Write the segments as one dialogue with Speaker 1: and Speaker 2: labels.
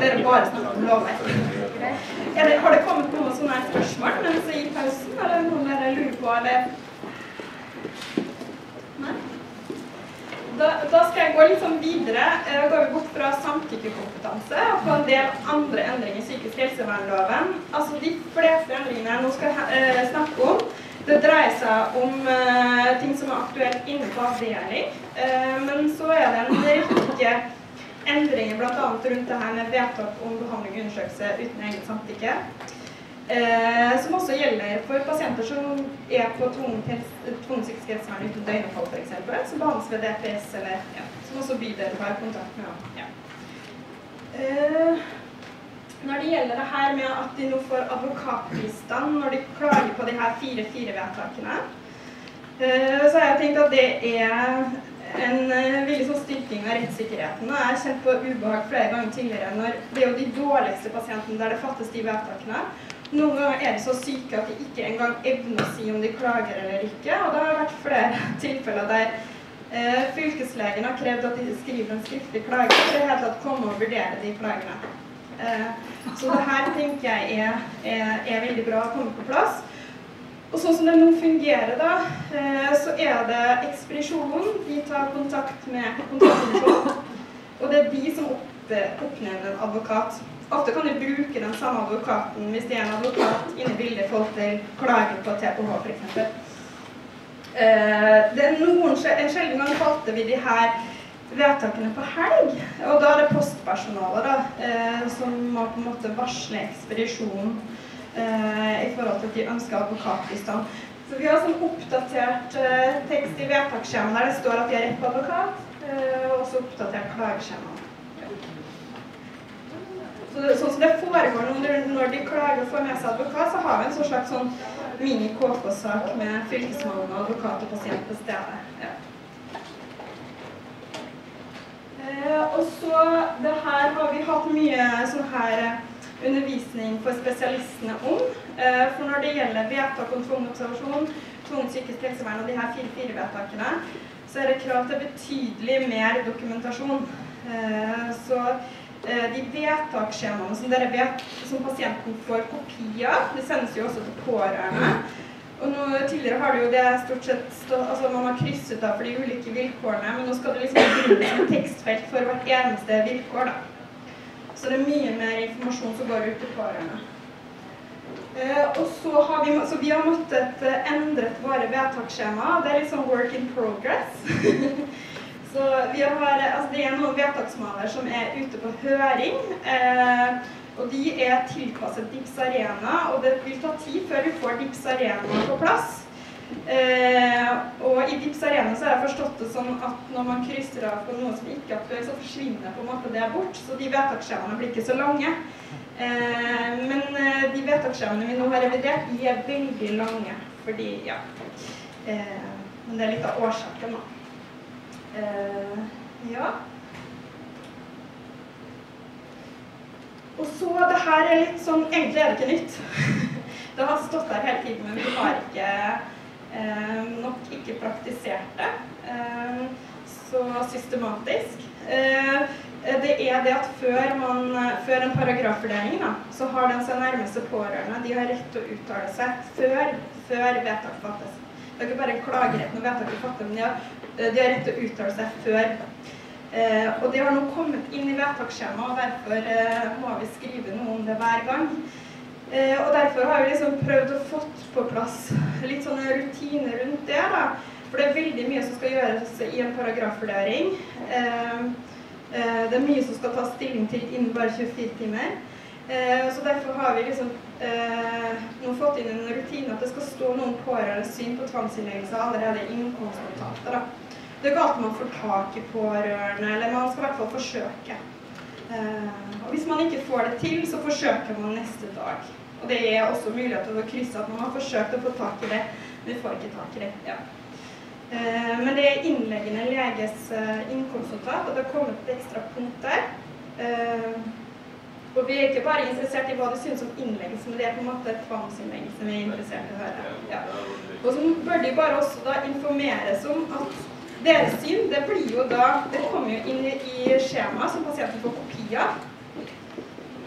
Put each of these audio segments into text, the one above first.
Speaker 1: dere bare snakker om lovverk. Det, har det kommet noen sånne spørsmål mens i pausen? Er det noen dere lurer på, eller? Da, da, skal jeg gå litt sånn videre. Da går vi bort fra samtykkekompetanse og på en del andre endringer i psykisk helsevernloven. Altså De fleste endringene jeg nå skal eh, snakke om, det dreier seg om uh, ting som er aktuelt inne på avdeling. Uh, men så er det en rekke endringer bl.a. rundt det her med vedtak om behandling og undersøkelse uten eget samtykke. Eh, som også gjelder for pasienter som er på tvungent psykisk helsevern uten døgnopphold f.eks. Som behandles ved DPS, eller ja, som også bydeler har kontakt med. Ja. Når det gjelder det her med at de nå får advokatbistand når de klager på de her 4-4-vedtakene, eh, så har jeg tenkt at det er en eh, veldig sånn styrking av rettssikkerheten. Og jeg har kjent på ubehag flere ganger tidligere når det er jo de dårligste pasientene der det fattes de vedtakene. Noen ganger er de så syke at de ikke engang evner å si om de klager eller ikke. Og det har vært flere tilfeller der eh, fylkeslegen har krevd at de skriver en skriftlig klage for i det hele tatt komme og vurdere de klagene. Eh, så det her tenker jeg er, er, er, veldig bra å komme på plass. Og sånn som det nå fungerer, da, eh, så er det ekspedisjonen. De tar kontakt med kontrollkommisjonen. Og det er de som oppnevner en advokat. Ofte kan de bruke den samme advokaten hvis det er en advokat inne i bildet i forhold til klager på TPH f.eks. Eh, det er noen, En sjelden gang kalte vi de her vedtakene på helg. Og da er det postpersonalet da, eh, som må på en måte varsle ekspedisjonen i forhold til at de ønsker advokatbistand. Så vi har sånn oppdatert eh, tekst i vedtaksskjemaet der det står at de har rett på advokat, eh, og også oppdatert klageskjema. Så det, sånn som det foregår når, når de klager og får med seg advokat, så har vi en slags sånn mini-KK-sak med og advokat og pasient på stedet. Ja. Eh, og så det her har vi hatt mye sånn her eh, undervisning for spesialistene om. Eh, for når det gjelder vedtak om tvungen observasjon, tvungent psykisk helsevern og de her 4-4-vedtakene, så er det krav til betydelig mer dokumentasjon. Så de vedtaksskjemaene som, dere vet, som pasienten får kopi av, det sendes jo også til pårørende. Og nå, Tidligere har det jo det stort sett stå, altså Man har krysset av for de ulike vilkårene, men nå skal det liksom brukes som tekstfelt for hvert eneste vilkår. da. Så det er mye mer informasjon som går ut til pårørende. Uh, og så har vi, så vi har måttet endre endret våre vedtaksskjema. Det er liksom work in progress. så vi har, altså Det er noen vedtaksmaler som er ute på høring. Uh, og de er tilpasset Dips Arena, og det vil ta tid før vi får Dips Arena på plass. Eh, og i Vips Arena så har jeg forstått det sånn at når man krysser av på noe som ikke er aktuelt, så forsvinner på en måte det bort. Så de vedtaksskjemaene blir ikke så lange. Eh, men eh, de vedtaksskjemaene vi nå har revidert, de er veldig lange. Fordi, ja eh, Men det er litt av årsaken, da. Eh, ja. Og så, det her er litt sånn Egentlig er det ikke nytt. det har stått der hele tiden, men vi har ikke nok ikke praktiserte eh, så systematisk. Eh, det er det at før, man, før en paragrafvurdering, så har den seg nærmeste pårørende de har rett til å uttale seg før, før vedtak fattes. Det er ikke bare en klagerett når vedtaket fattes, men de har, de har rett til å uttale seg før Eh, og det har nå kommet inn i vedtaksskjemaet, og derfor eh, må vi skrive noe om det hver gang. Eh, og derfor har vi liksom prøvd å fått på plass litt sånne rutiner rundt det. da. For det er veldig mye som skal gjøres i en paragrafvurdering. Eh, eh, det er mye som skal tas stilling til innen bare 24 timer. Så derfor har vi liksom nå fått inn en rutine at det skal stå noen pårørendes syn på tvangsinnleggelser allerede i innkomstnotatet. Det er ikke alltid man får tak i pårørende, eller man skal i hvert fall forsøke. Og hvis man ikke får det til, så forsøker man neste dag. Og det er også mulighet til å krysse at man har forsøkt å få tak i det, men får ikke tak i det. Ja. Uh, men det er innleggende leges innkonsultat, og det har kommet et ekstra punkt der. og vi er ikke bare interessert i hva du syns om innleggelse, men det er på en måte tvangsinnleggelse vi er interessert i å høre. Ja. Og så bør de bare også da informeres om at deres syn det blir jo da Det kommer jo inn i skjemaet som pasienten får kopi av.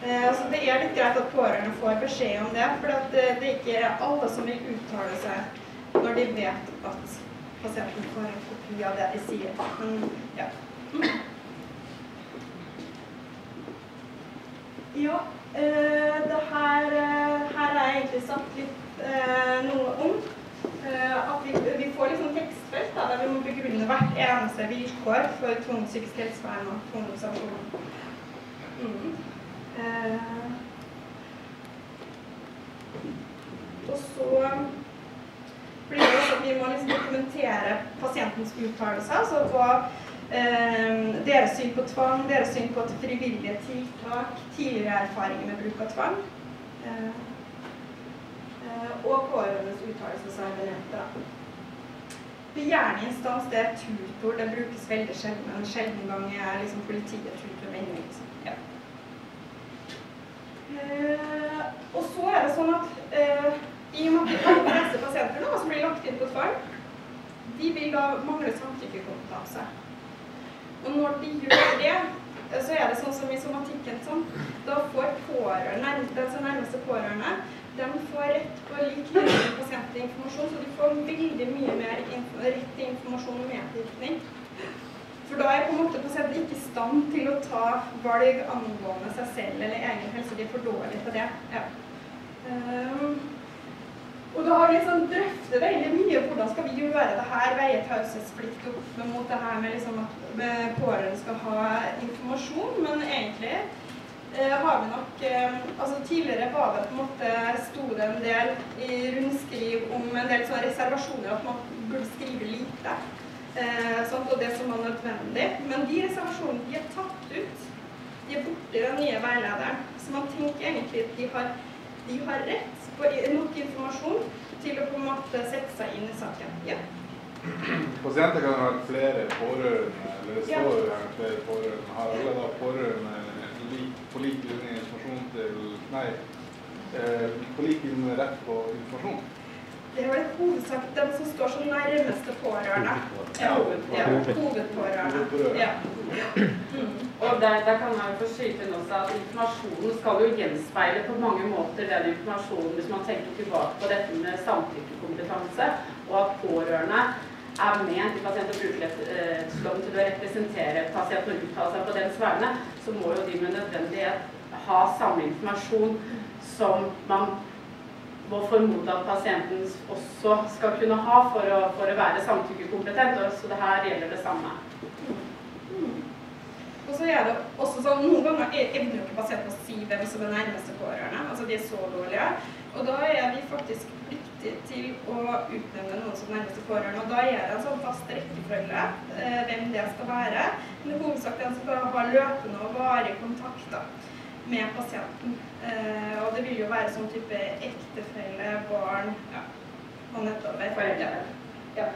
Speaker 1: Eh, altså det er litt greit at pårørende får beskjed om det, for det, det er ikke alle som vil uttale seg når de vet at pasienten får en kopi av det de sier. Men, ja. Ja, eh, det her, eh, her er egentlig sagt litt eh, noe om eh, at vi, vi, får liksom tekstfelt da, der vi må begrunne hvert eneste vilkår for tvungent psykisk helsevern og tvungen. Eh, og så blir det også at vi må liksom dokumentere pasientens uttalelser. Altså hva eh, deres syn på tvang, deres syn på frivillige tiltak, tidligere erfaringer med bruk av tvang. Eh, eh, og pårørendes uttalelser, som er nevnt. Begjærende det er tutor. Det brukes veldig sjelden. En sjelden gang er liksom politiet tutor. Liksom. Ja. Eh, og så er det sånn at eh, i og med at de fleste pasienter nå, som blir lagt inn på tvang, de vil da mangle samtykkekompetanse. Og når de gjør det, eh, så er det sånn som i somatikken sånn, da får pårørende, den som nærmeste pårørende, de får rett på lik pasientinformasjon, så de får veldig mye mer rett til informasjon og medvirkning. For da er jeg på en måte pasienten ikke i stand til å ta valg angående seg selv eller egen helse. De er for dårlige til det. Ja. Um, og da har vi liksom drøftet veldig mye hvordan skal vi gjøre det her, veie taushetsplikt opp mot det her med liksom at pårørende skal ha informasjon. Men egentlig eh, har vi nok eh, altså Tidligere var det på en måte sto det en del i rundskriv om en del sånne reservasjoner, at man burde skrive lite. Eh, sånn, og det som var nødvendig. Men de reservasjonene de er tatt ut. De er borte i den nye veilederen. Så man tenker egentlig at de har, de har rett på nok informasjon til å på en måte sette seg inn i saken. Ja.
Speaker 2: Pasienter kan ha flere pårørende, eller det står jo her flere pårørende. Har alle da pårørende på lik linje informasjon til Nei, eh, på lik linje rett på informasjon?
Speaker 1: Det er vel hovedsak den som står som nærmeste pårørende. Ja, hovedpårørende. Ja.
Speaker 3: Og der, der, kan man få skyte inn også at informasjonen skal jo gjenspeile på mange måter den informasjonen, hvis man tenker tilbake på dette med samtykkekompetanse, og at pårørende er ment i pasient- og brukerrettighetsloven til å representere pasienten og uttale seg på dens vegne, så må jo de med nødvendighet ha samme informasjon som man må formode at pasienten også skal kunne ha for å, for å være samtykkekompetent. Så det her gjelder det samme.
Speaker 1: Mm. Og så er det også sånn, Noen ganger evner jo ikke pasienten å si hvem som er nærmeste pårørende. altså De er så dårlige. Og da er vi faktisk pliktige til å utnevne noen som nærmeste pårørende. Og da er det en sånn fast rekkefølge eh, hvem det skal være. Men hovedsak den som skal ha løpende og varig kontakt. da med pasienten. Eh, og det vil jo være sånn type ektefelle, barn ja, og nettover.
Speaker 3: Foreldre.
Speaker 1: Ja.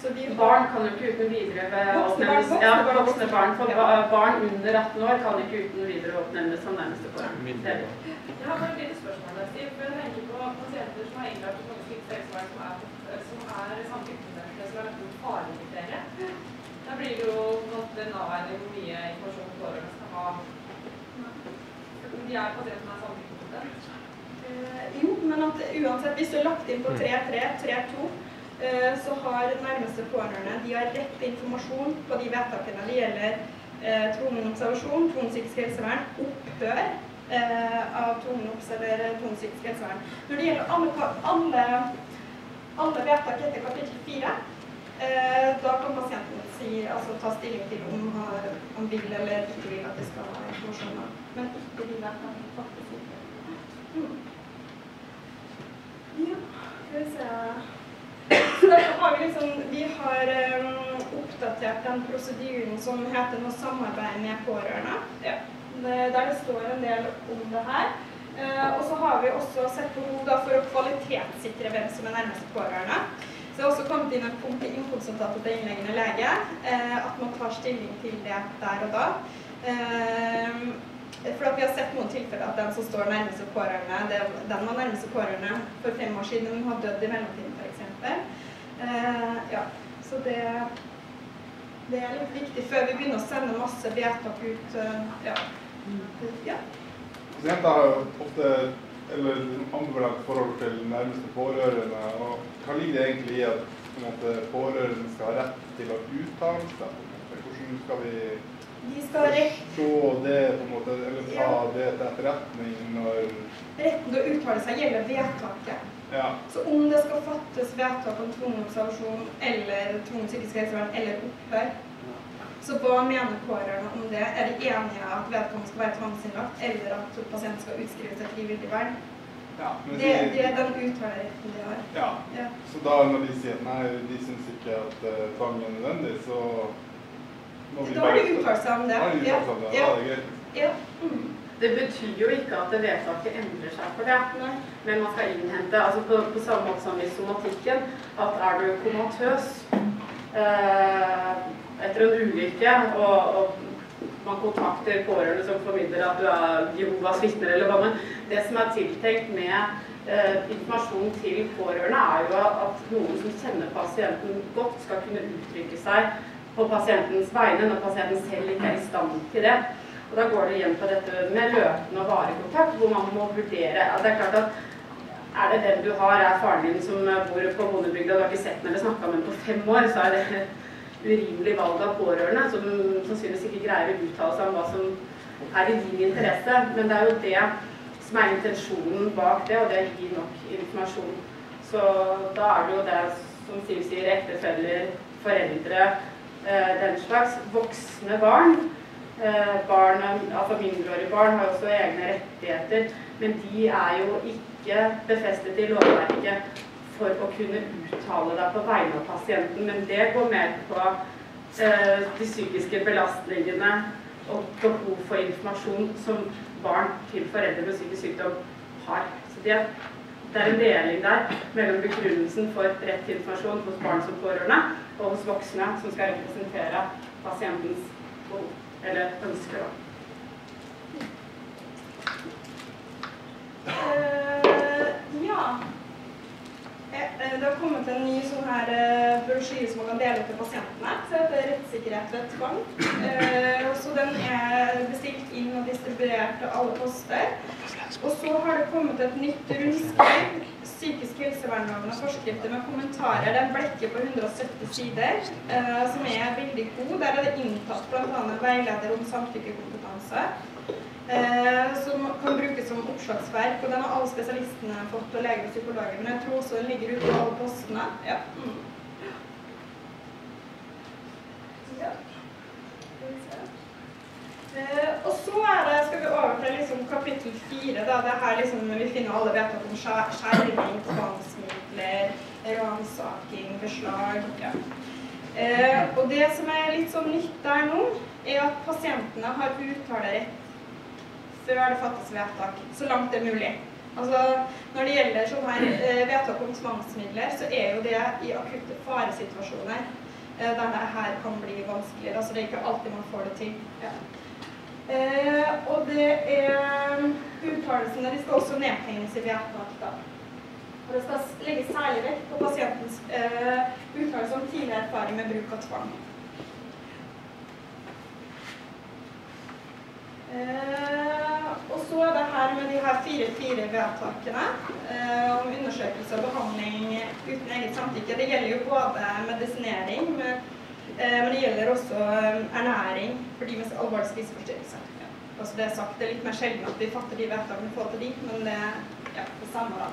Speaker 1: Så vi
Speaker 3: barn kan jo ikke uten videre oppnevnes ja, voksne barn. For barn under 18 år kan ikke uten videre oppnevnes som nærmeste pårørende.
Speaker 4: Jeg har bare et lite spørsmål. Jeg tenker på pasienter som har innlagt på psykisk helsevern som er, som er samtykkende, som er farlige for farligere. Da blir det jo en avveining hvor mye informasjon pårørende skal ha de er pasienten er sammenlignet
Speaker 1: eh, Jo, men at uansett, hvis du har lagt inn på 3-3, 3-2, eh, så har nærmeste pårørende de har rett informasjon på de vedtakene det gjelder eh, tvungen observasjon, tvungen psykisk helsevern, opphør eh, av tvungen obs tvungen psykisk helsevern. Når det gjelder alle, alle, alle vedtak etter kapittel 4, eh, da kan pasienten si, altså, ta stilling til om han vil eller ikke vil at det skal ha informasjon men ikke de der kan faktisk ikke. Mm. Ja, skal vi se Så derfor har vi liksom Vi har um, oppdatert den prosedyren som heter noe samarbeid med pårørende. Ja. Det, der det står en del om det her. Uh, og så har vi også sett behov for å kvalitetssikre hvem som er nærmest pårørende. Så det har også kommet inn et punkt i innkonsultatet til innleggende lege uh, at man tar stilling til det der og da. Uh, for vi har sett noen tilfeller at den som står nærmeste pårørende, den var nærmeste pårørende for fem år siden, men har dødd i mellomtiden f.eks. Eh, ja, så det, det, er litt viktig før vi begynner å sende masse vedtak ut. Uh, ja. ja.
Speaker 2: Pasienter har jo ofte eller ambivalent forhold til nærmeste pårørende. og Hva ligger det egentlig i at at pårørende skal ha rett til å uttale seg? Hvordan skal vi
Speaker 1: De skal
Speaker 2: se det, på en måte, eller ta det til etterretning når
Speaker 1: retten til å uttale seg gjelder vedtaket.
Speaker 2: Ja.
Speaker 1: Så om det skal fattes vedtak om tvungen observasjon eller tvungen psykisk helsevern eller opphør, så hva mener pårørende om det? Er de enige at vedkommende skal være tvangsinnlagt, eller at pasienten skal utskrives til frivillig vern?
Speaker 2: ja.
Speaker 1: Det,
Speaker 2: de-
Speaker 1: det er den uttaleretten de har.
Speaker 2: ja.
Speaker 1: Ja.
Speaker 2: Så da når de sier at nei, de syns ikke at uh, tvang er nødvendig, så
Speaker 1: Da har de uttalt seg om det. Ja. Ja. Ja. Mm.
Speaker 3: Det betyr jo ikke at vedtaket endrer seg for det.
Speaker 1: Nei.
Speaker 3: Men man skal innhente, altså på, på samme måte som i somatikken, at er du komatøs eh, etter en ulykke, og, og man kontakter pårørende som formidler at du er Jehovas vitner eller hva, men det som er tiltenkt med eh, informasjon til pårørende, er jo at noen som kjenner pasienten godt, skal kunne uttrykke seg på pasientens vegne når pasienten selv ikke er i stand til det. Og da går det igjen på dette med løpende og varig kontakt, hvor man må vurdere ja, Det er klart at er det den du har, er faren din som bor på bondebygda, du har ikke sett den eller snakka med den på fem år, så er det urimelig valg av pårørende, som sannsynligvis ikke greier å uttale seg om hva som er i din interesse. Men det er jo det som er intensjonen bak det, og det er å gi nok informasjon. Så da er det jo det som Siv sier, ektefeller, foreldre, den slags voksne barn. Eh, barn, altså Mindreårige barn har også egne rettigheter, men de er jo ikke befestet i lovverket for å kunne uttale deg på vegne av pasienten. Men det går mer på eh, de psykiske belastningene og behov for informasjon som barn til foreldre med psykisk sykdom har. Så det, det er en deling der mellom begrunnelsen for rett til informasjon hos barn som pårørende, og hos voksne som skal representere pasientens behov eller ønsker.
Speaker 1: Eh, ja. Eh, eh, Det har kommet en ny sånn her brosjyre som man kan dele ut til pasientene. som heter 'Rettssikkerhet ved tvang'. Uh, Den er bestilt inn og distribuert til alle poster. Og så har det kommet et nytt rundskriv, 'Psykisk helsevernloven og forskrifter med kommentarer'. Det er en blekke på 170 sider, eh, som er veldig god. Der er det inntatt bl.a. en veileder om samtykkekompetanse. Eh, som kan brukes som oppslagsverk. Og den har alle spesialistene fått, og leger og psykologer. Men jeg tror også den ligger ute på alle postene. Ja. Mm. Ja. Skal vi se. Eh, og så er det, skal vi over til liksom kapittel fire. Det er her liksom vi finner alle vedtak om skjer- skjerming, tvangsmidler, ransaking, beslag. Ja. Eh, og det som er litt sånn nytt der nå, er at pasientene har uttalerett før det fattes vedtak, så langt det er mulig. Altså, når det gjelder sånne her, eh, vedtak om tvangsmidler, så er jo det i akutte faresituasjoner eh, der det her kan bli vanskeligere. Altså, det er ikke alltid man får det til. Ja. Eh, og det er uttalelsene de skal også nedtegnes i vedtak. Og det skal legges særlig vekt på pasientens eh, uttalelse om tidligere erfaring med bruk av tvang. Eh, og så er det her med de her fire-fire vedtakene eh, om undersøkelse og behandling uten eget samtykke. Det gjelder jo både medisinering, eh, men det gjelder også eh, ernæring for de med alvorlige spiseforstyrrelser. Altså det er sagt, det er litt mer sjelden at vi fatter de vedtakene på til de, men det er ja, det samme da.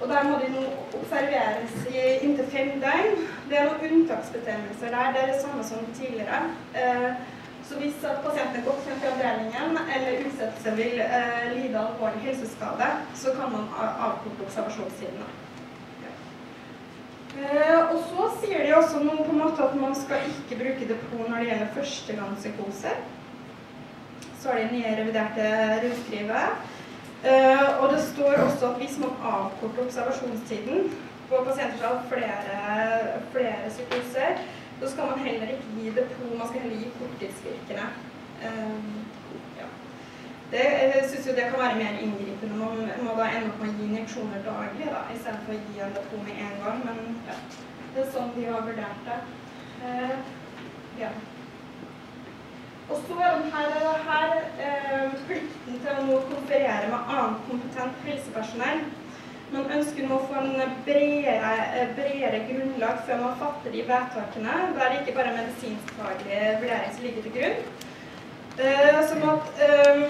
Speaker 1: Og der må de nå observeres i inntil fem døgn. Det er noen unntaksbestemmelser der. Det er det samme som tidligere. Eh, så hvis pasienten godt kjent i avdelingen eller utsettelse vil eh, lide alvorlig helseskade, så kan man avkorte observasjonstiden. Eh, og så sier de også noe på en måte at man skal ikke bruke depot når det gjelder førstegangspsykose. Så er det nye reviderte rundskrivet. Eh, og det står også at hvis man avkorter observasjonstiden på pasienter som har flere, flere psykoser, så skal man heller ikke gi depot, man skal heller gi korttidsvirkende. Det, jeg syns jo det kan være mer inngripende. Man må da ende opp med å gi injeksjoner daglig da, istedenfor å gi en depot med en gang. Men ja, det er sånn de har vurdert det. Eh, ja. Og så er her, her eh, plikten til å nå konferere med annet kompetent helsepersonell. Man ønsker nå å få en bredere, eh, bredere grunnlag før man fatter de vedtakene, der det ikke bare er medisinskfaglig vurdering som ligger til grunn. Eh, som at eh,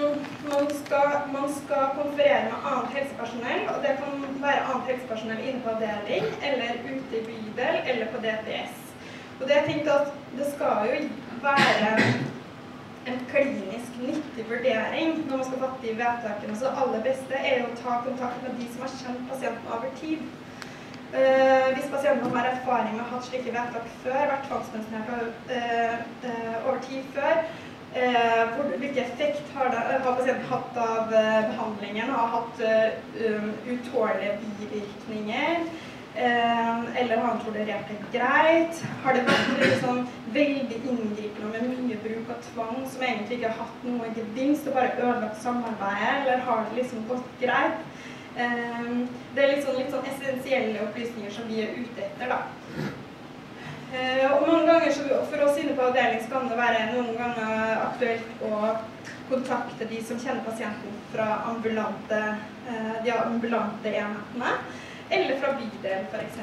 Speaker 1: man, skal, man, skal, konferere med annet helsepersonell, og det kan være annet helsepersonell inne på avdeling, eller ute i bydel, eller på DPS. Og det jeg tenkte at det skal jo være en klinisk nyttig vurdering når man skal fatte de vedtakene. Så det aller beste er jo å ta kontakt med de som har kjent pasienten over tid. Uh, hvis pasienten har erfaring med å ha hatt slike vedtak før, vært tvangsmedisinert uh, uh, over tid før, hvor, hvilken effekt har, det, har, pasienten hatt av behandlingen? Har hatt um, utålelige bivirkninger? Eh, eller har han tolerert det greit? Har det vært liksom veldig inngripende med mye bruk av tvang som egentlig ikke har hatt noe gevinst og bare ødelagt samarbeidet, eller har det liksom gått greit? Eh, det er liksom litt sånn essensielle opplysninger som vi er ute etter, da. Eh, og mange ganger For oss inne på avdeling kan det være noen ganger aktuelt å kontakte de som kjenner pasienten fra ambulante, de ambulante enhetene eller fra bydel f.eks.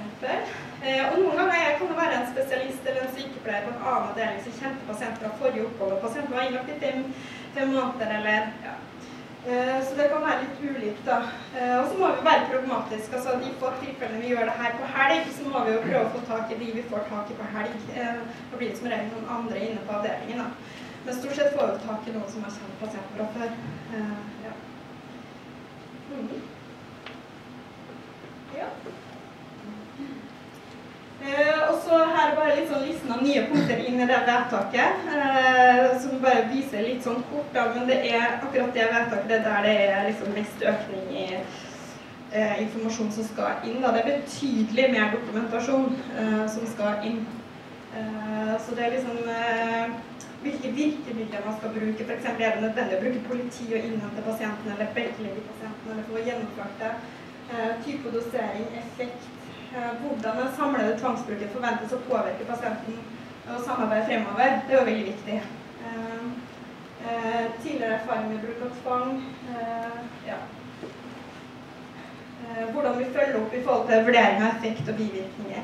Speaker 1: Eh, og noen ganger kan det være en spesialist eller en sykepleier på en annen avdeling som kjente pasienten fra forrige opphold, og pasienten var innlagt i fem måneder eller ja. Eh, så det kan være litt ulikt, da. Eh, og så må vi være pragmatiske. altså De få tilfellene vi gjør det her på helg, så må vi jo prøve å få tak i de vi får tak i på helg. Eh, da blir det som regel noen andre inne på avdelingen. da. Men stort sett får vi tak i noen som har kjent pasienter før. Eh, ja. Mm. Ja. Eh, og så her er bare litt sånn listen av nye punkter inn i det vedtaket, eh, som bare viser litt sånn kort, da, men det er akkurat det vedtaket det er der det er liksom mest økning i eh, informasjon som skal inn. Da. Det er betydelig mer dokumentasjon eh, som skal inn. Eh, så det er liksom eh, hvilke virkemidler man skal bruke. F.eks. er det nødvendig å bruke politi og innhente pasienten eller beltelegge pasienten eller få gjennomført det. Eh, type dosering, effekt, hvordan den samlede tvangsbruken forventes å påvirke pasienten og samarbeidet fremover. Det er jo veldig viktig. Eh, tidligere erfaring med bruk av tvang. Ja. Hvordan vi følger opp i forhold til vurdering av effekt og bivirkninger.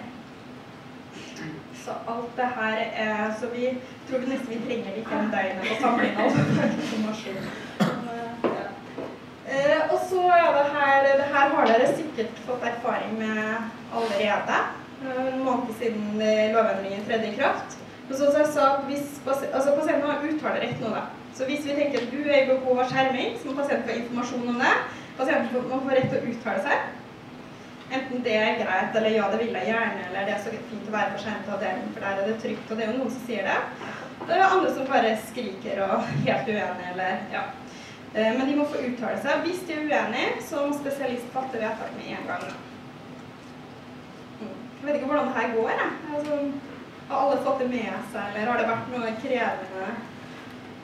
Speaker 1: Så alt det her er Så vi tror nesten vi trenger litt fem døgn på samlinga. Eh, og så er det her Det her har dere sikkert fått erfaring med allerede. Eh, en måned siden lovendringen tredde i kraft. Men som jeg sa, hvis, altså Pasienten har uttalerett nå. da. Så hvis vi tenker at du er i behov av skjerming, så må pasienten få informasjon om det. Pasienten må få rett til å uttale seg. Enten det er greit, eller ja, det vil jeg gjerne, eller det er så fint å være på avdelingen for der er det trygt. Og det er jo noen som sier det. Det er andre som bare skriker og helt uenige, eller ja. Eh, men de må få uttale seg. Hvis de er uenige, så må spesialist fatte vedtak med en gang. Mm. Jeg vet ikke hvordan det her går. Altså, har alle fått det med seg, eller har det vært noe krevende?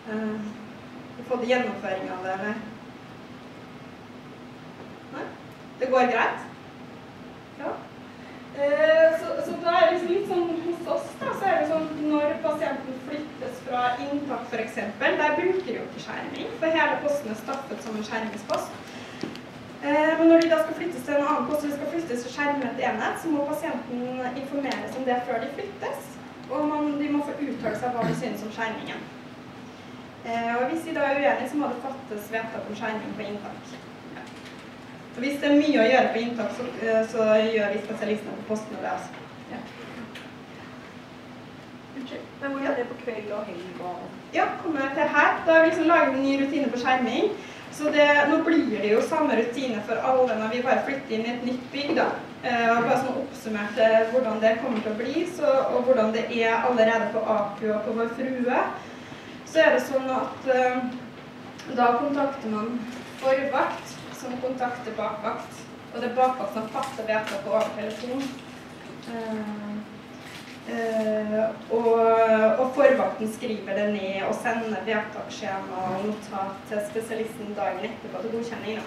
Speaker 1: Uh, fått gjennomføring av det, eller? Nei? Det går greit? Ja. Uh, så, så da er det liksom litt sånn hos oss da, så er det sånn når pasienten flyttes fra inntak f.eks., der bruker jo ikke skjerming, for hele posten er stappet som en skjermingspost. Eh, men når de da skal flyttes til en annen post, eller skal flyttes til skjermet enhet, så må pasienten informeres om det før de flyttes. Og man, de må få uttale seg hva de synes om skjermingen. Eh, og hvis de da er uenige, så må det fattes vedtak om skjerming på inntak. Og hvis det er mye å gjøre på inntak, så, eh, så gjør vi spesialistene på posten og det. altså. Ja.
Speaker 5: Men hvor er det på kveld og helg og
Speaker 1: Ja, kommer jeg til her. Da har vi liksom laget en ny rutine på skjerming. Så det, nå blir det jo samme rutine for alle når vi bare flytter inn i et nytt bygg. da. Eh, bare sånn oppsummert hvordan det kommer til å bli, så, og hvordan det er allerede på AKU og på Vår Frue. Så er det sånn at eh, da kontakter man forvakt som kontakter bakvakt. Og det er bakvakt som fatter vedtak over telefon. Uh, og, og, forvakten skriver det ned og sender vedtaksskjema og notat til spesialisten dagen etterpå til godkjenning.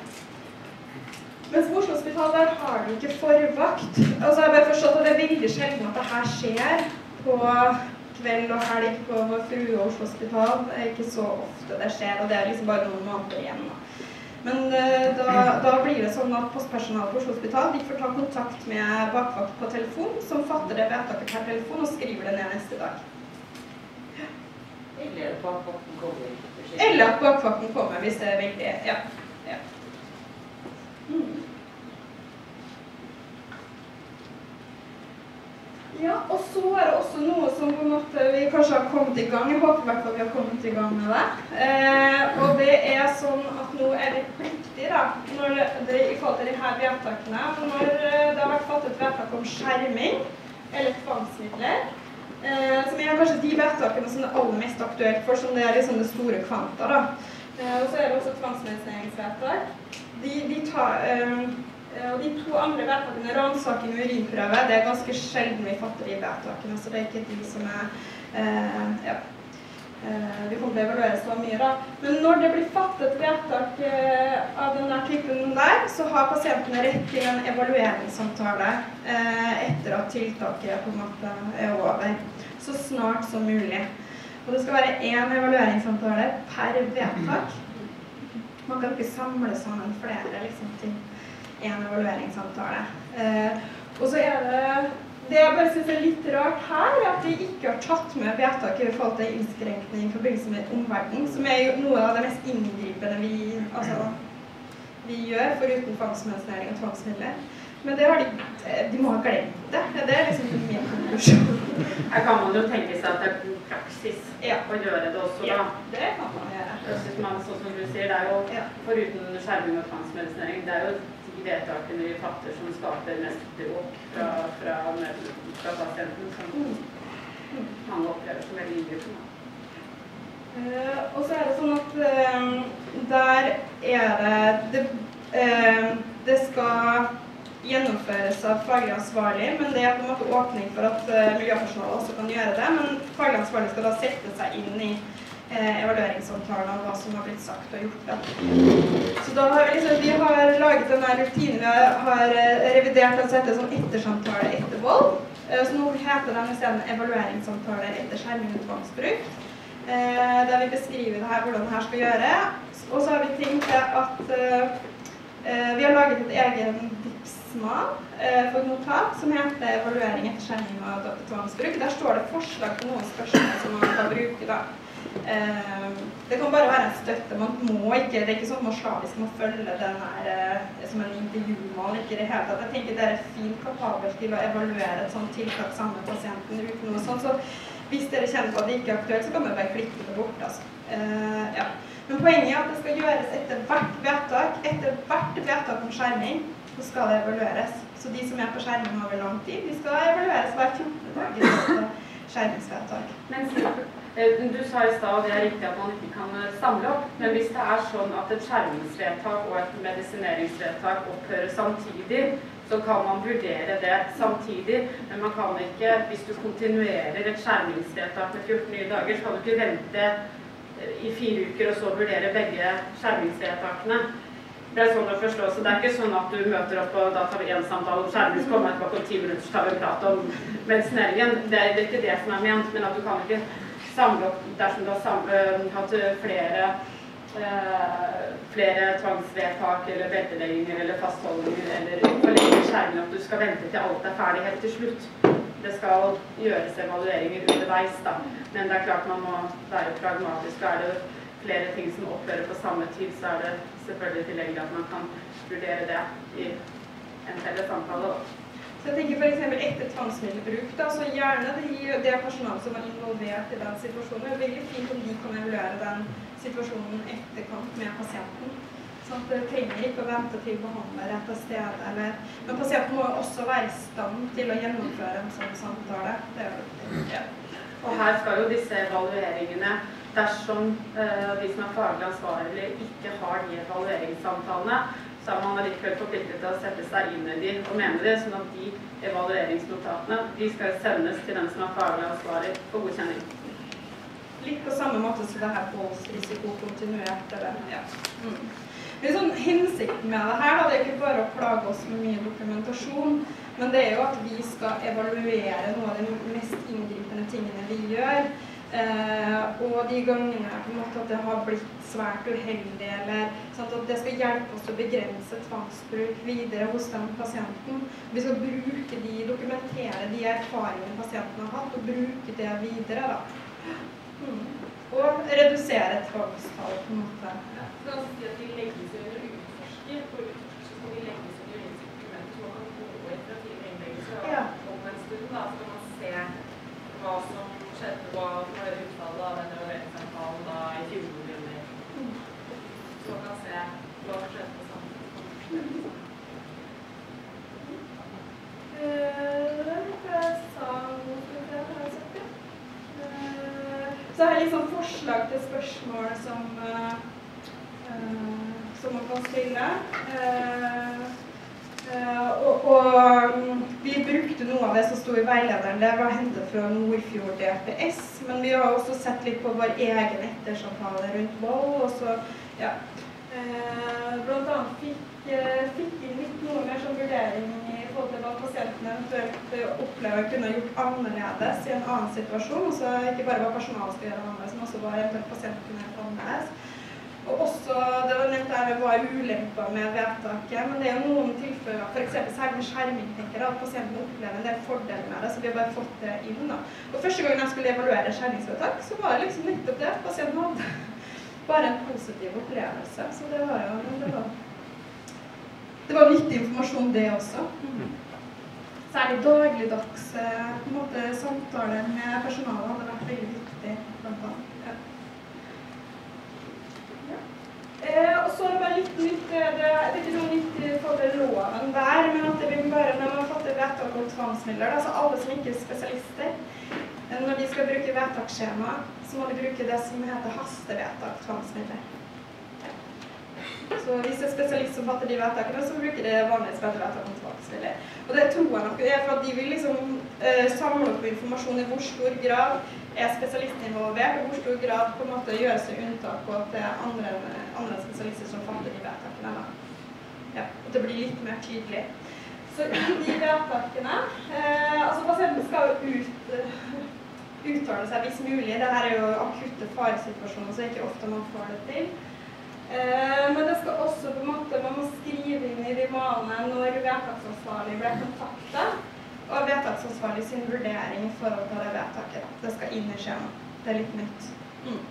Speaker 1: Mens på Oslo Hospital der har de ikke forvakt. Altså Jeg har bare forstått at det er veldig sjelden at det her skjer på kveld og helg på Vår Frue Oslo Hospital. Det er ikke så ofte det skjer, og det er liksom bare noen måneder igjen. Da. Men eh, da, da, blir det sånn at postpersonalet på Oslo Hospital de får ta kontakt med bakvakt på telefon, som fatter det vedtaket per telefon og skriver det ned neste dag.
Speaker 3: Eller at bakvakten kommer.
Speaker 1: Eller at bakvakten kommer hvis det er veldig Ja. ja. Mm. Ja, og så er det også noe som vi kanskje har kommet i gang Jeg håper i hvert fall vi har kommet i gang med det. Eh, og det er sånn at nå er det pliktig, da, når det, i forhold til her vedtakene Når eh, det har vært fattet vedtak om skjerming eller tvangsmidler, eh, som er kanskje de vedtakene som er aller mest aktuelt for, som det er liksom det store kvanta. da. Eh, og så er det også tvangsmedisineringsvedtak. De, de tar... Eh, og de to andre vedtakene, ransaking og urinprøve, det er ganske sjelden vi fatter de vedtakene. Så det er ikke de som er eh, ja. Eh, vi kommer til å evaluere så mye, da. Men når det blir fattet vedtak eh, av denne typen der, så har pasientene rett til en evalueringssamtale eh, etter at tiltaket på en måte er over. Så snart som mulig. Og det skal være én evalueringssamtale per vedtak. Man kan ikke samle sammen flere liksom, ting en evalueringssamtale. Eh, og så er det det jeg bare synes er litt rart her, er at de ikke har tatt med vedtaket i forhold til innskrenkning i forbindelse med omverdenen, som er noe av det mest inngripende vi, altså, vi gjør, foruten tvangsmedisinering og tvangsmidler. Men det har de, de må ha glemt det. Det er liksom min konklusjon.
Speaker 3: Her kan man jo tenke seg at det er god praksis ja. å gjøre det også, da.
Speaker 1: Ja, det kan man gjøre.
Speaker 3: Sånn som du sier, det er jo foruten skjerming og tvangsmedisinering, det er jo vedtakene vi fatter som skaper mest bråk fra, fra, fra, pasienten, som mange opplever som veldig inngripende.
Speaker 1: Uh, og så er det sånn at uh, der er det det, uh, det, skal gjennomføres av faglig ansvarlig, men det er på en måte åpning for at miljøpersonalet også kan gjøre det. Men faglig ansvarlig skal da sette seg inn i eh, og hva som har blitt sagt og gjort. Da. Så da har vi, liksom, vi har laget denne rutinen, vi har eh, revidert den som heter sånn ettersamtale etter vold. Eh, så nå heter den isteden evalueringssamtale etter skjerming og tvangsbruk. Der vi beskriver det her, hvordan det her skal gjøre. Og så har vi tenkt at vi har laget et egen DIPS-mal for notat som heter 'Evaluering etter skjerming og tvangsbruk'. Der står det forslag til noen spørsmål som man kan bruke. da. Eh, det kan bare være en støtte. Man må ikke, Det er ikke sånn at man slavisk må følge den her eh, som en intervjumal. ikke det hele tatt. Jeg tenker Dere er fint kapabel til å evaluere et sånt tiltak sammen med pasienten uten noe sånt. Så hvis dere kjenner på at det ikke er aktuelt, så kan dere bare klikke det bort. altså. Uh, ja. Men poenget er at det skal gjøres etter hvert vedtak. Etter hvert vedtak om skjerming så skal det evalueres. Så de som er på skjerming over lang tid, de skal evalueres hver 14. dag i skjermingsvedtak.
Speaker 3: Eh, du sa i stad, og det er riktig at man ikke kan eh, samle opp, men hvis det er sånn at et skjermingsvedtak og et medisineringsvedtak opphører samtidig, så kan man vurdere det samtidig. Men man kan ikke, hvis du kontinuerer et skjermingsvedtak med 14 nye dager, så kan du ikke vente eh, i fire uker og så vurdere begge skjermingsvedtakene. Det er sånn å forstå, så det er ikke sånn at du møter opp og da tar vi en samtale om skjerming, så kommer jeg tilbake om ti minutter så tar vi en prat om medisineringen. Er, det er ikke det som er ment, men at du kan ikke samle opp dersom du har samle, hatt flere, eh, flere tvangsvedtak eller beltelegginger eller fastholdninger eller forlenge skjermen, at du skal vente til alt er ferdig helt til slutt. Det skal gjøres evalueringer underveis, da. Men det er klart man må være pragmatisk. Er det flere ting som opphører på samme tid, så er det selvfølgelig tilgjengelig at man kan vurdere det i en felles samtale.
Speaker 1: Så jeg tenker f.eks. etter tvangsmiddelbruk, da, så gjerne de, det personalet som var involvert i den situasjonen. Det er veldig fint om de kan evaluere den situasjonen etterkant med pasienten. Sånn at det trenger ikke å vente til behandler er til stede. Eller, men pasienten må også være i stand til å gjennomføre en sånn samtale. Det er jo.
Speaker 3: Og her skal jo disse evalueringene Dersom eh, de som er faglig ansvarlige, ikke har de evalueringssamtalene, så er man allikevel forpliktet til å sette seg inn i de og mene det, sånn at de evalueringsnotatene de skal sendes til den som er faglig ansvarlig for godkjenning.
Speaker 1: litt på samme måte som det her voldsrisiko kontinuert. Eller, ja. mm. Men sånn, hensikten med det her da, det er ikke bare å plage oss med mye dokumentasjon, men det er jo at vi skal evaluere noe av de mest inngripende tingene vi gjør. Eh, og de gangene på en måte at det har blitt svært uheldig, eller sånn at det skal hjelpe oss å begrense tvangsbruk videre hos den pasienten. Vi skal bruke de, dokumentere de erfaringene pasienten har hatt, og bruke det videre. da. Mm. Og redusere tvangstallet på en måte.
Speaker 4: Ja. Så si at de legges under utforsker. På utforsker skal de legges under dokumenter, så man kan gå etter tidlig innleggelse og om en stund. Da, skal man se hva som skjedde, hva som var utfallet av den evalueringssamtalen da i fjor. Eller. Så kan se hva som skjedde på samfunnet. Så
Speaker 1: Eh, hva jeg har jeg? Eh, Så liksom forslag til spørsmål som, eh, eh, som man kan stille. Eh, og, og mm, vi brukte noe av det som sto i veilederen. Det var hentet fra Nordfjord DPS. Men vi har også sett litt på vår egen ettersamtale rundt vold. Og så, ja. Eh, blant annet fikk, eh, fikk inn litt noe mer sånn vurdering i forhold til hva pasienten eventuelt opplever kunne gjort annerledes i en annen situasjon. Så ikke bare hva personalet skal gjøre annerledes, men også hva pasienten kunne gjort annerledes. Og også, det var nevnt der hva er ulemper med vedtaket, men det er noen tilfeller, f.eks. særlig med skjerming, tenker jeg, at pasienten opplever en del fordeler med det, så vi har bare fått det inn. da. Og Første gangen jeg skulle evaluere skjermingsvedtak, så var det liksom nettopp det. Pasienten hadde bare en positiv opplevelse. Så det var jo det var, det var nyttig informasjon, det også. Særlig dagligdags eh, på en måte, samtale med personalet hadde vært veldig viktig. Blant annet. Ja. Eh, og så er det bare litt nytt eh, Det det er ikke noe nytt i forhold til loven der, men at det vil være når man fatter vedtak om tvangsmidler, altså alle som ikke er spesialister, eh, når de skal bruke vedtaksskjema, så må de bruke det som heter hastevedtak tvangsmidler. Så hvis det er spesialist som fatter de vedtakene, så bruker de vanligvis vedtak om tvangsmidler. Og det tror jeg nok er for at de vil liksom eh, samle opp informasjon i hvor stor grad er spesialisten involvert, og hvor stor grad på en måte gjør seg unntak på at det er andre, andre spesialister som fatter de vedtakene. Ja, at det blir litt mer tydelig. Så de vedtakene eh, Altså pasienten skal jo ut, eh, uttale seg hvis mulig. Dette er jo akutte faresituasjoner, så det er ikke ofte man får det til. Eh, men det skal også på en måte, man må skrive inn i rivalene når vedtaksansvarlig ble kontakta, og vedtaksansvarlig sin vurdering i forhold til det vedtaket. Det skal inn i skjemaet. Det er litt nytt. Mm.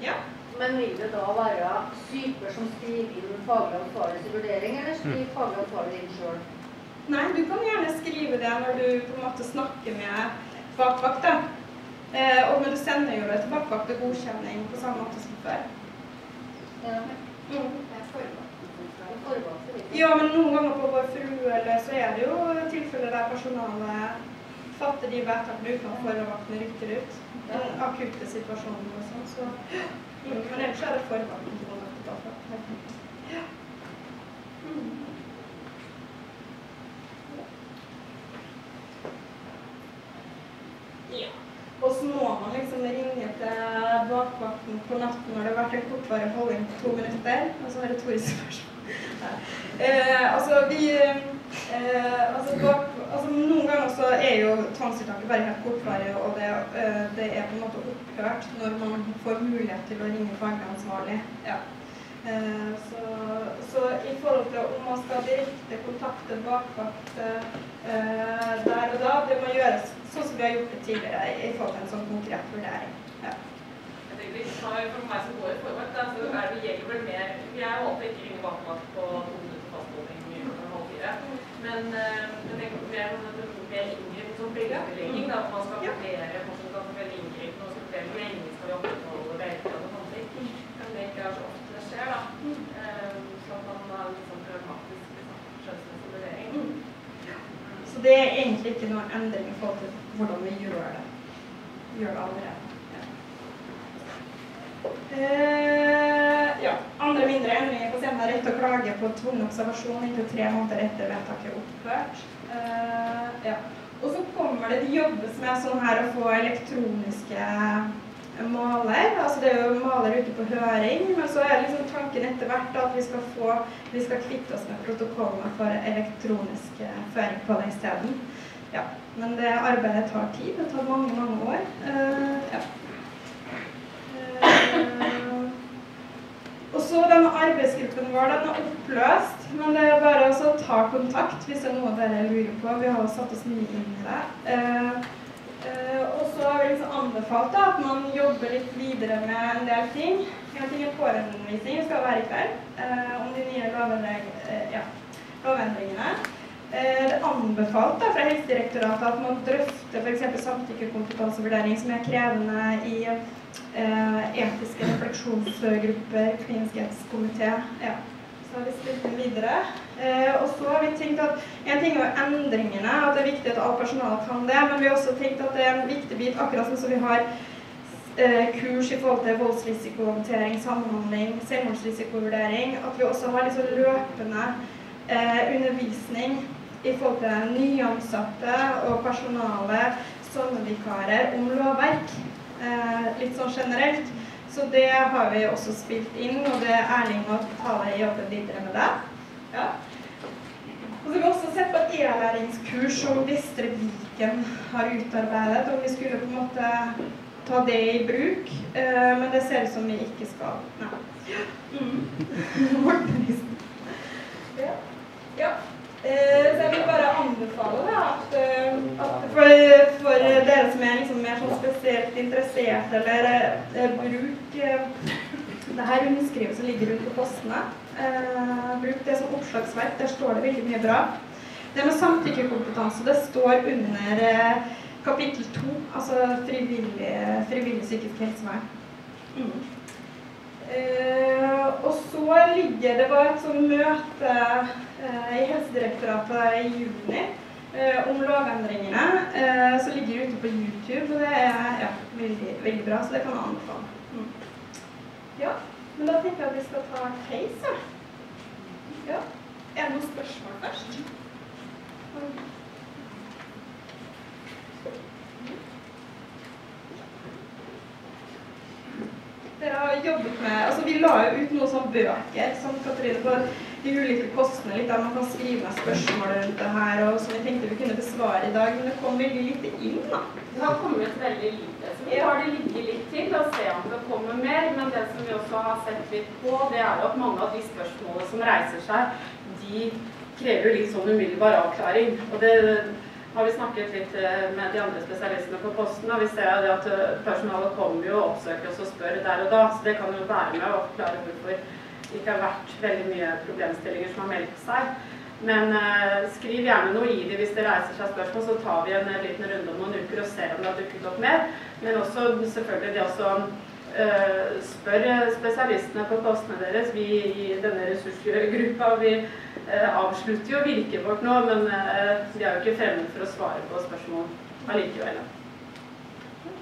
Speaker 1: Ja.
Speaker 6: Men vil det da være syker som skriver inn faglig ansvarlig vurdering, eller skriver faglig ansvarlig inn sjøl?
Speaker 1: Nei, du kan gjerne skrive det når du på en måte snakker med bakvakt. Eh, og men du sender jo det til bakvakt til godkjenning på samme måte som før.
Speaker 6: Ja.
Speaker 1: Mm. Ja, men noen ganger på Vår Frue eller så er det jo tilfeller der personalet fatter de vedtakene uten at forvakten rykker ut. Den akutte situasjonen og sånn. Så. Men ellers er det forvakten som må tilbake. Ja. Mm. Ja. Så må man liksom ringe til bakvakten på natten når det har vært en kortvarig holding på to minutter. Og så retorisk spørsmål. Eh, altså, vi eh, altså, bak, altså, Noen ganger så er jo tvangstiltaket bare helt kortvarig, og det, eh, det er på en måte opphørt når man får mulighet til å ringe fagansvarlig. ansvarlig. Ja. Eh, så, så i forhold til om man skal direkte kontakte bakvakt eh, der og da, det må gjøres sånn som vi har gjort det tidligere i forhold til en sånn konkret vurdering. Ja.
Speaker 4: For meg som går i forvakt, da, så er det gjelder vel mer Jeg alltid ikke ringe bakvakt på to minutter fastholding klokka halv fire. Men det jeg tenker mer mer inngrip som bildelegging, at man skal vurdere hvordan man skal veldig inngripende og vurdere hvor lenge skal vi opprettholde beltet og sånne ting. Men det ikke er så ofte skjer, da. Eh, Så at sånn vurdering.
Speaker 1: Mm. Så det er egentlig ikke noen endring i forhold til hvordan vi gjør det. Gjør det allerede. Eh, ja. Andre mindre endringer. Pasienten har rett til å klage på tvungen observasjon inntil tre måneder etter vedtaket er opphørt. Eh, ja. Og så kommer det, det jobbes med sånn her å få elektroniske maler. Altså det er jo maler ute på høring, men så er liksom tanken etter hvert at vi skal få vi skal kvitte oss med protokollene for elektronisk eh, føring på det isteden. Ja. Men det arbeidet tar tid. Det tar mange, mange år. Uh, ja. Uh, og så denne arbeidsgruppen vår den er oppløst, men det er bare å ta kontakt hvis det er noe dere lurer på. Vi har satt oss mye inn i det. Uh, og så har vi liksom anbefalt da, at man jobber litt videre med en del ting. En ting er pårørendeundervisning, vi skal være i kveld, uh, om de nye uh, ja, lovendringene. det er anbefalt da, fra Helsedirektoratet at man drøfter f.eks. samtykkekompetansevurdering, som er krevende i etiske refleksjonsgrupper, klinisk etisk komité. Ja så har vi spilt den videre. Eh, og så har vi tenkt at En ting er endringene, at det er viktig at alt personalet kan det. Men vi har også tenkt at det er en viktig bit, akkurat som vi har eh, kurs i forhold til voldsrisikohåndtering, samhandling, selvmordsrisikovurdering. At vi også har liksom løpende eh, undervisning i forhold til nyansatte og personale, sommervikarer, om lovverk. Litt sånn generelt. Så det har vi også spilt inn, og det er Erling og Tale jobber videre med det. Ja. Og så har vi også sett på et e-læringskurs som Vestre Viken har utarbeidet, og vi skulle på en måte ta det i bruk, uh, men det ser ut som vi ikke skal. Nei. Mm. ja. ja. Eh, så jeg vil bare anbefale da, at, eh, at for, for, dere som er liksom mer sånn spesielt interessert, eller eh, bruk det underskrivet som ligger rundt på postene. Eh, bruk det som oppslagsverk. Der står det veldig mye bra. Det med samtykkekompetanse det står under eh, kapittel to, altså frivillig, frivillig psykisk helsevern. Mm. Eh, og så ligger det bare et sånt møte eh, i Helsedirektoratet i juni eh, om lovendringene. Eh, som ligger ute på YouTube, og det er ja, veldig, veldig, bra, så det kan jeg anbefale. Ja, men da tenker jeg at vi skal ta en case. Ja. Er det noen spørsmål først? Dere har jobbet med altså Vi la jo ut noen sånne bøker som Katrine på de ulike postene litt der man kan skrive ned spørsmål rundt det her, og som vi tenkte vi kunne besvare i dag. Men det kom veldig lite inn, da.
Speaker 3: Det har kommet veldig lite. Så vi tar det ligge litt til og ser om det kommer mer. Men det som vi også har sett litt på, det er jo at mange av de spørsmålene som reiser seg, de krever litt sånn umiddelbar avklaring. Og det har vi snakket litt eh, med de andre spesialistene på posten, og vi ser jo at eh, personalet kommer jo og oppsøker oss og spør der og da. Så det kan jo være med å forklare hvorfor det ikke har vært veldig mye problemstillinger som har meldt seg. Men eh, skriv gjerne noe i det hvis det reiser seg spørsmål, så tar vi en liten runde om noen uker og ser om det har dukket opp mer. Men også selvfølgelig det også eh, spør spesialistene på postene deres. Vi i denne ressursgruppa vi Eh, avslutter jo virket vårt nå, men eh, de er jo ikke fremmed for å svare på spørsmål allikevel.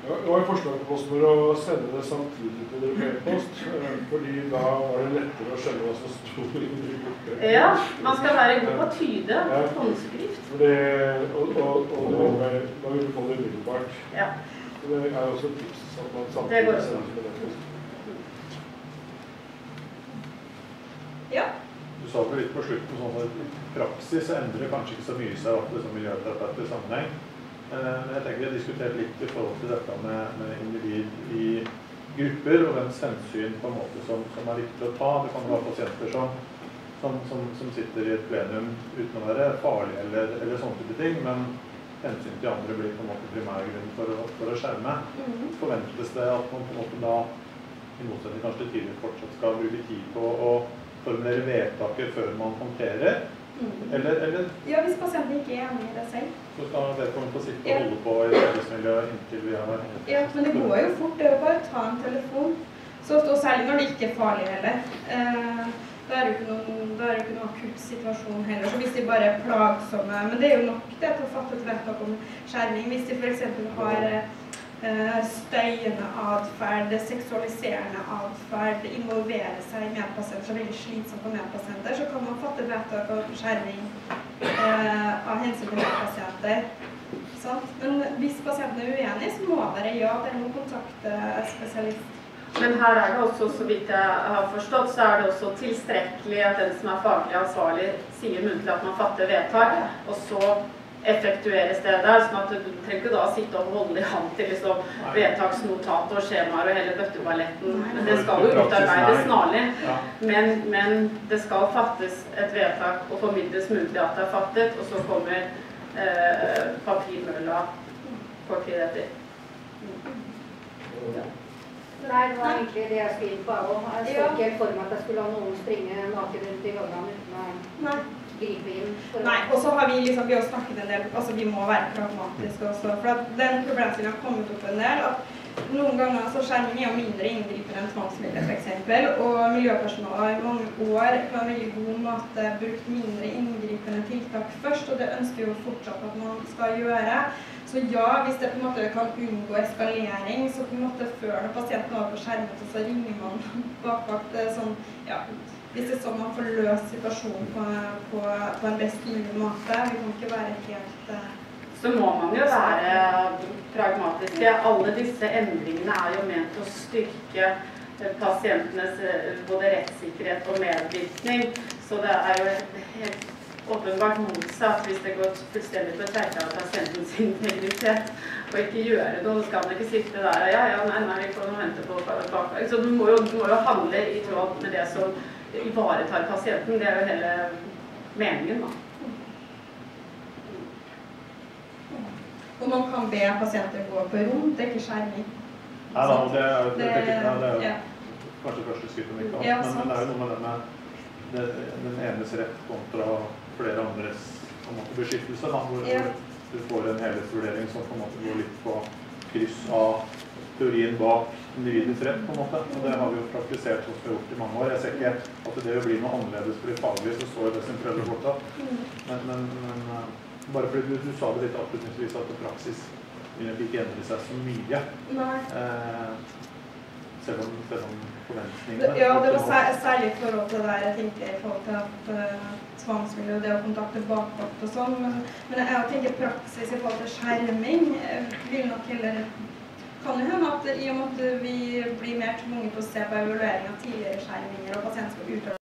Speaker 7: Det var et forslag på Postnord å sende det samtidig til dere post, eh, fordi da var det lettere å skjønne hva som sto i
Speaker 3: boka. Ja, man skal være god på å tyde ja. håndskrift.
Speaker 7: Det, og, og, og det, da vil du få det umiddelbart.
Speaker 3: Ja.
Speaker 7: Det er også et tips at man samtidig sender til posten.
Speaker 1: Ja
Speaker 8: sa det litt på slutten, sånn at praksis endrer kanskje ikke så mye seg opp som miljøterapeut i sammenheng. Eh, men jeg tenker vi har diskutert litt i forhold til dette med, med individ i grupper og hvem hensyn på en måte som, som, er viktig å ta. Det kan være pasienter som, som, som, sitter i et plenum uten å være farlige eller, eller sånne type ting, men hensyn til andre blir på en måte primærgrunnen for, å, for å skjerme. Mm. Forventes det at man på en måte da, i motsetning kanskje til tidligere, fortsatt skal bruke tid på å formulere vedtaket før man håndterer? Mm. Eller, eller,
Speaker 1: Ja, hvis pasienten ikke er enig i det selv.
Speaker 8: Så skal vedkommende få sitte og holde på i arbeidsmiljøet inntil vi har
Speaker 1: Ja, men det går jo fort. Det er jo bare å ta en telefon. Så og særlig når det ikke er farlig heller. Eh, da er det jo ikke noen, akutt situasjon heller. Så hvis de bare er plagsomme Men det er jo nok det til å fatte et vedtak om skjerming. Hvis de f.eks. har Eh, støyende atferd, seksualiserende atferd, involvere seg i medpasienter, er veldig slitsomt for medpasienter, så kan man fatte vedtak om skjerming eh, av hensyn til medpasienter. Sant? Men hvis pasienten er uenig, så må dere ja, dere må kontakte spesialist.
Speaker 3: Men her er det også, så vidt jeg har forstått, så er det også tilstrekkelig at den som er faglig ansvarlig, sier muntlig at man fatter vedtak, og så effektueres det der. sånn at du trenger ikke da sitte og holde i hand til liksom, vedtaksnotat og skjemaer og hele bøtteballetten. Men det skal jo utarbeides snarlig. Men, men det skal fattes et vedtak og formidles muntlig at det er fattet, og så kommer eh, papirmølla kort tid etter.
Speaker 6: Nei, det var egentlig det jeg skulle inn på òg. Jeg så ikke helt for meg at jeg skulle ha noen springe naken rundt i gangene uten å. Gripe inn.
Speaker 1: Nei, og så har vi liksom, vi har snakket en del, altså vi må være pragmatiske også, for den problemstillingen har kommet opp en del, at noen ganger så skjerming er jo mindre inngripende enn tvangsmidler eksempel, og miljøpersonalet har i mange år på en veldig god måte brukt mindre inngripende tiltak først, og det ønsker vi jo fortsatt at man skal gjøre. Så ja, hvis det på en måte kan unngå eskalering, så på en måte før når pasienten er på skjermen, så ringer man bakvakt, eh, sånn, ja, hvis det er sånn man får løst situasjonen på, på, på en best mulig måte. Vi kan ikke være helt uh,
Speaker 3: Så må man jo være pragmatiske. Alle disse endringene er jo ment å styrke eh, pasientenes eh, både rettssikkerhet og medvirkning. Så det er jo helt åpenbart motsatt hvis det går fullstendig på tverka av pasientens integritet og ikke gjøre noe. Så skal man ikke sitte der og ja, ja, nei, nei, vi får vente på. Så du må, jo, du må jo handle i tråd med det som ivaretar pasienten. Det er jo hele meningen, da.
Speaker 1: Og man kan be pasienter gå på rom, det er ikke skjerming.
Speaker 8: Nei da, det er, det, det, det, det er jo
Speaker 1: ja.
Speaker 8: kanskje første skritt om ikke
Speaker 1: Ja,
Speaker 8: annet, men, men det er jo noe med det med det, den enes rett kontra flere andres på en måte, beskyttelse, da, hvor,
Speaker 1: Ja.
Speaker 8: du får en helhetsvurdering som på en måte går litt på kryss av teorien bak individet frem. på en måte. Og det har vi jo praktisert og gjort i mange år. Jeg ser ikke at det vil bli noe annerledes for de faglige, så står det sentrale fortsatt.
Speaker 1: Mm.
Speaker 8: Men, men, men eh, bare fordi du, du sa det litt avslutningsvis at praksis ikke endrer seg så mye. Eh, selv om, selv om forventningene
Speaker 1: Ja, det var sær- særlig i forhold til det jeg tenkte i forhold til at uh, tvangsmiljø, det å kontakte bakvakt og sånn. Men, men jeg tenker praksis i forhold til skjerming eh, vil nok heller kan jo hende at i og med at vi blir mer tvunget til å se på evaluering av tidligere skjerminger og pasienter som utrede